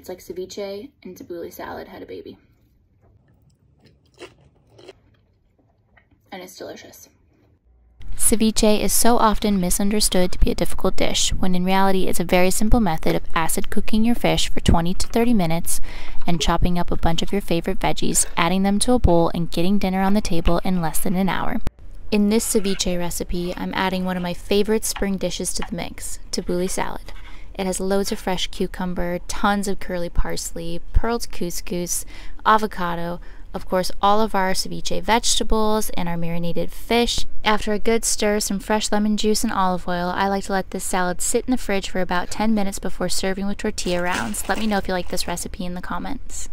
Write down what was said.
It's like ceviche and tabbouleh salad had a baby. And it's delicious. Ceviche is so often misunderstood to be a difficult dish, when in reality it's a very simple method of acid cooking your fish for 20 to 30 minutes and chopping up a bunch of your favorite veggies, adding them to a bowl, and getting dinner on the table in less than an hour. In this ceviche recipe, I'm adding one of my favorite spring dishes to the mix, tabbouleh salad. It has loads of fresh cucumber, tons of curly parsley, pearled couscous, avocado, of course, all of our ceviche vegetables and our marinated fish. After a good stir, some fresh lemon juice and olive oil, I like to let this salad sit in the fridge for about 10 minutes before serving with tortilla rounds. Let me know if you like this recipe in the comments.